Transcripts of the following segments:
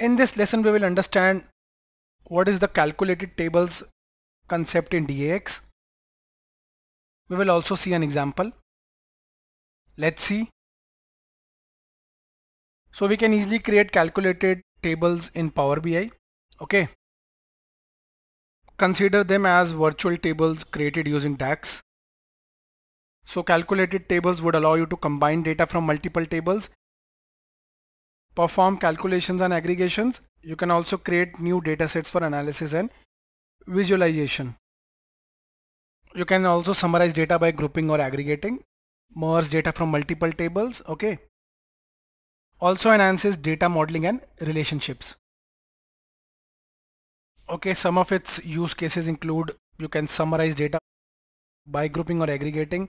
In this lesson we will understand what is the calculated tables concept in DAX. We will also see an example. Let's see. So we can easily create calculated tables in Power BI. Okay. Consider them as virtual tables created using DAX. So calculated tables would allow you to combine data from multiple tables, perform calculations and aggregations. You can also create new data sets for analysis and visualization. You can also summarize data by grouping or aggregating, merge data from multiple tables, okay. Also enhances data modeling and relationships. Okay, some of its use cases include you can summarize data by grouping or aggregating,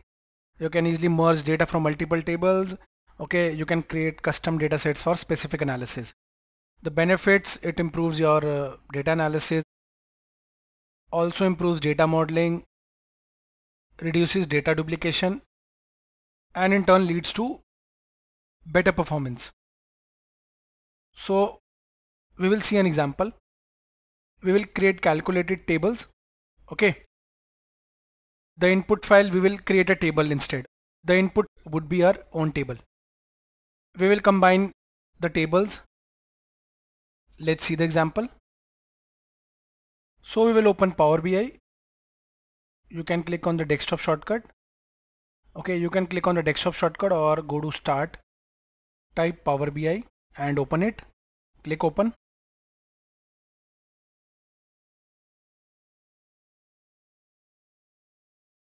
you can easily merge data from multiple tables okay you can create custom data sets for specific analysis. The benefits it improves your uh, data analysis also improves data modeling reduces data duplication and in turn leads to better performance. So we will see an example. We will create calculated tables. Okay. The input file we will create a table instead. The input would be our own table. We will combine the tables. Let's see the example. So we will open Power BI. You can click on the desktop shortcut. Okay, you can click on the desktop shortcut or go to start, type Power BI and open it. Click open.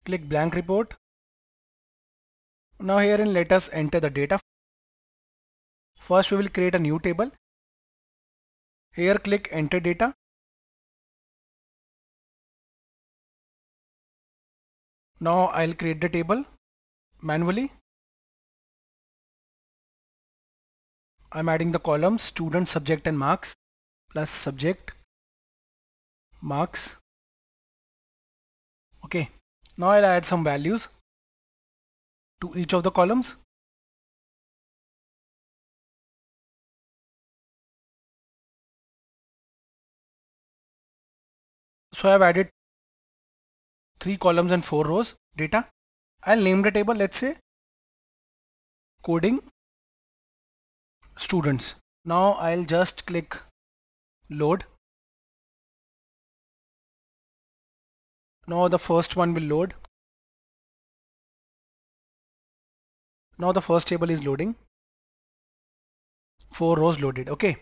click blank report. Now here in let us enter the data. First we will create a new table. Here click enter data. Now I'll create the table manually. I'm adding the columns student, subject and marks plus subject, marks. Okay. Now I'll add some values to each of the columns. So I've added three columns and four rows data. I'll name the table, let's say coding students. Now I'll just click load Now the first one will load. Now the first table is loading. Four rows loaded. Okay.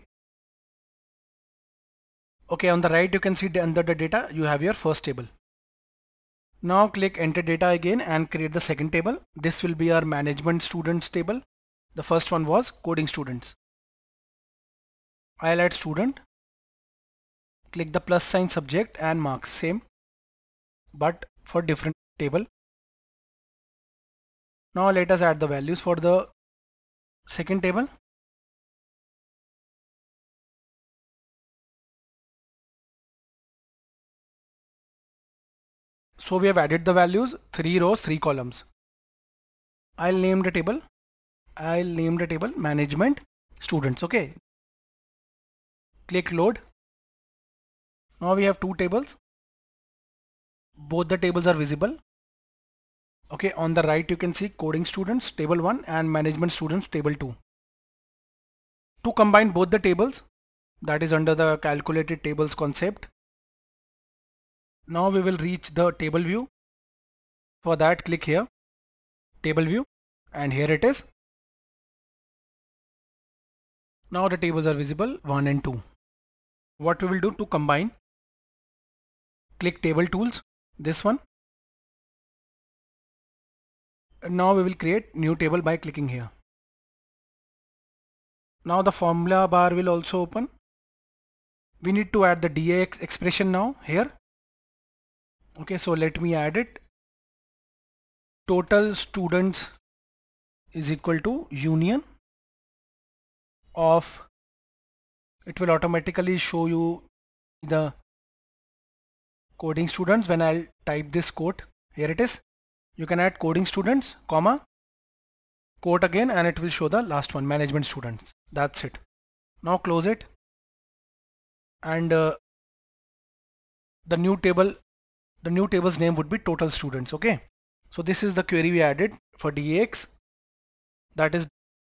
Okay, on the right you can see under the data you have your first table. Now click enter data again and create the second table. This will be our management students table. The first one was coding students. I'll add student. Click the plus sign subject and mark same but for different table. Now let us add the values for the second table. So we have added the values, three rows, three columns. I'll name the table. I'll name the table management students. Okay. Click load. Now we have two tables both the tables are visible okay on the right you can see coding students table 1 and management students table 2 to combine both the tables that is under the calculated tables concept now we will reach the table view. For that click here. Table view. And here it is. Now the tables are visible 1 and 2 what we will do to combine? Click table tools this one. And now we will create new table by clicking here. Now the formula bar will also open. We need to add the DAX expression now here okay so let me add it. Total students is equal to union of it will automatically show you the coding students when I'll type this quote. Here it is. You can add coding students comma quote again and it will show the last one management students. That's it. Now close it. And uh, the new table the new table's name would be total students okay? So this is the query we added for DAX that is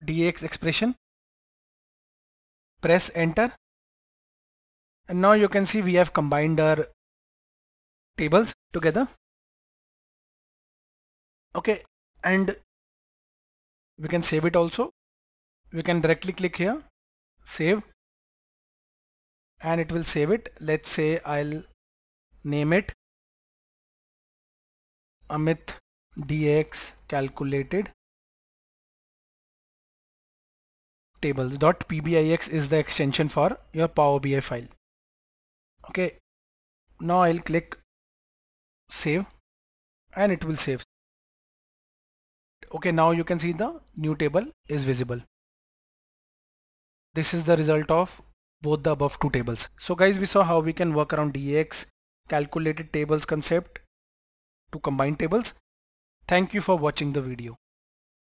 DAX expression. Press enter. And now you can see we have combined our tables together. Okay and we can save it also. We can directly click here save. And it will save it. Let's say I'll name it Amit DAX calculated tables pbix is the extension for your Power BI file. Okay. Now I'll click save and it will save. Okay now you can see the new table is visible. This is the result of both the above two tables. So guys we saw how we can work around DAX calculated tables concept to combine tables. Thank you for watching the video